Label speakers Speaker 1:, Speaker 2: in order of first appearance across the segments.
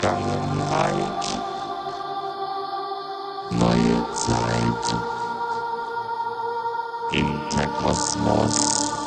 Speaker 1: Vergangenheit, neue Zeit, Interkosmos,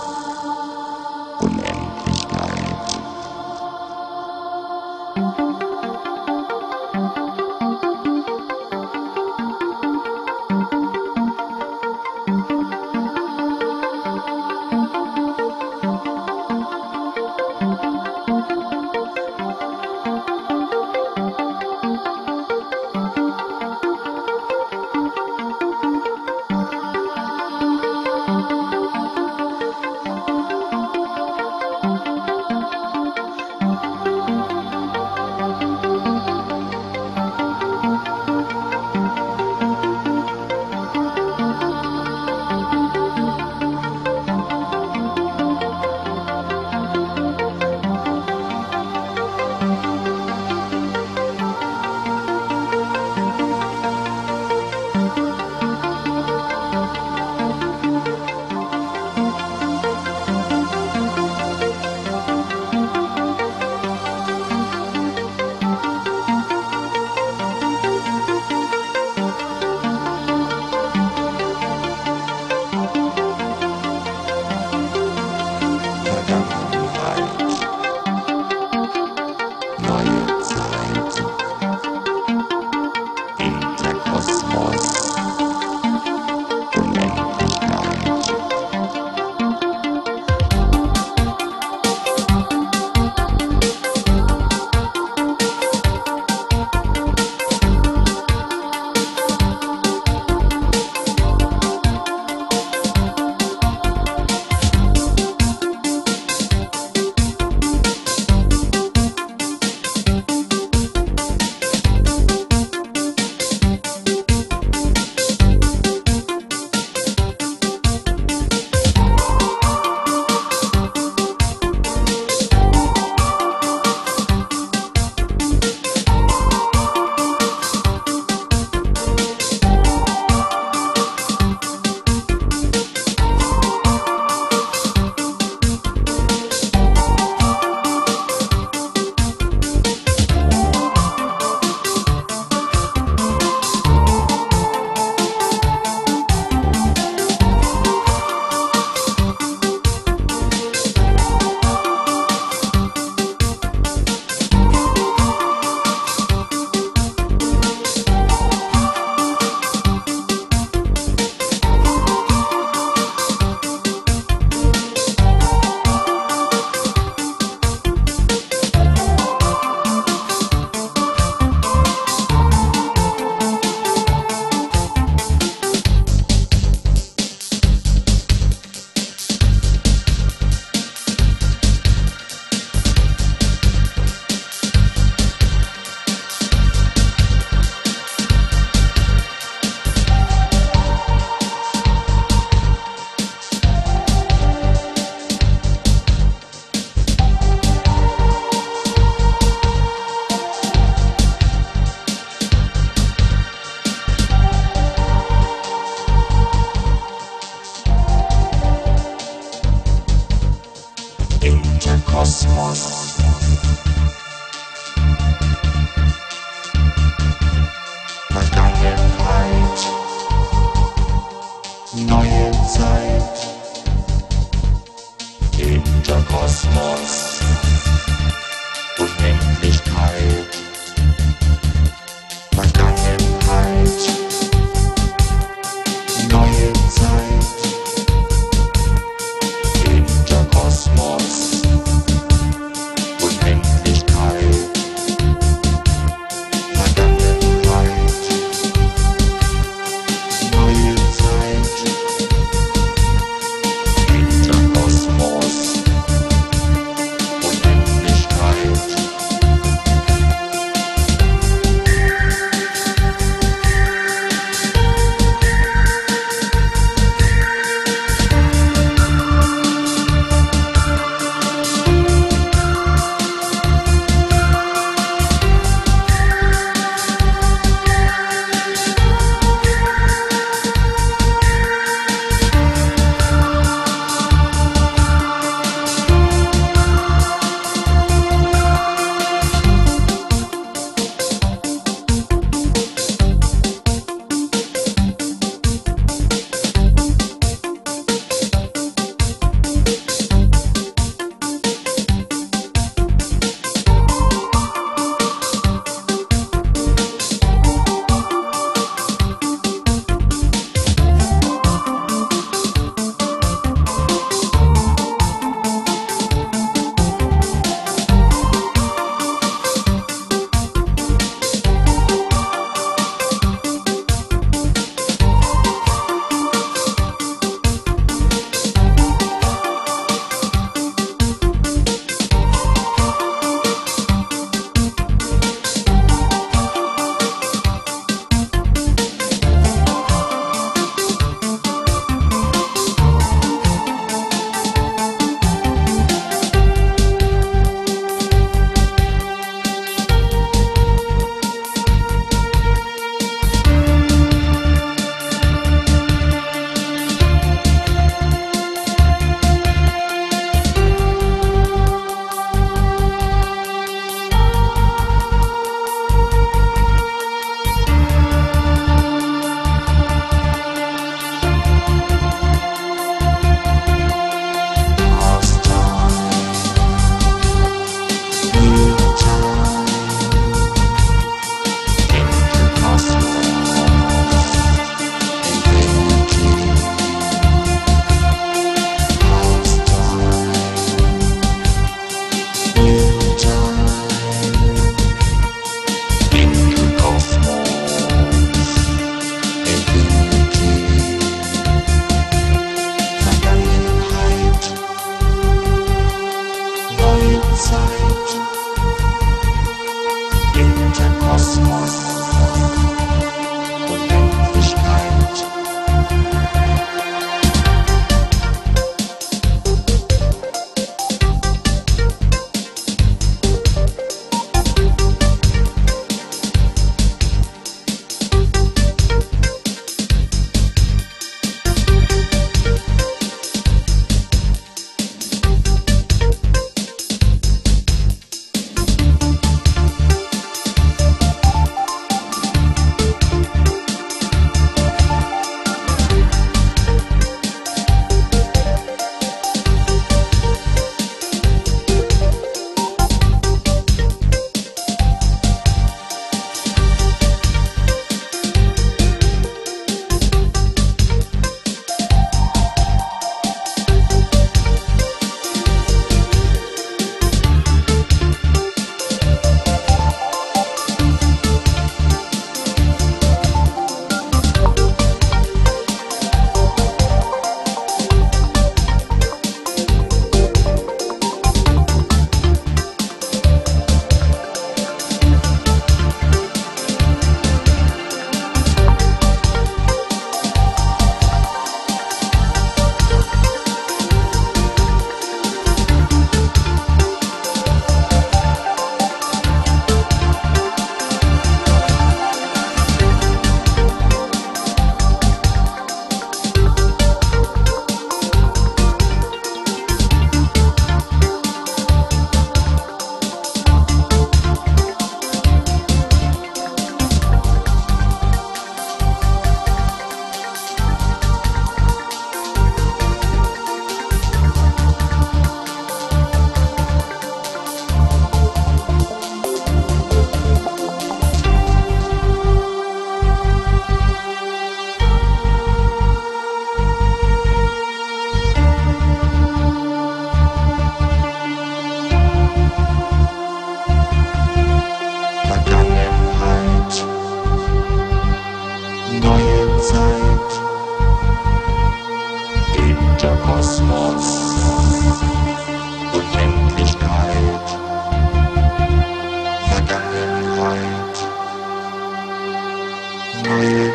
Speaker 1: Neue Zeit Interkosmos Unendlichkeit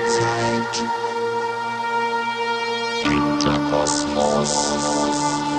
Speaker 1: Zeit. Hinterkosmos. Kosmos.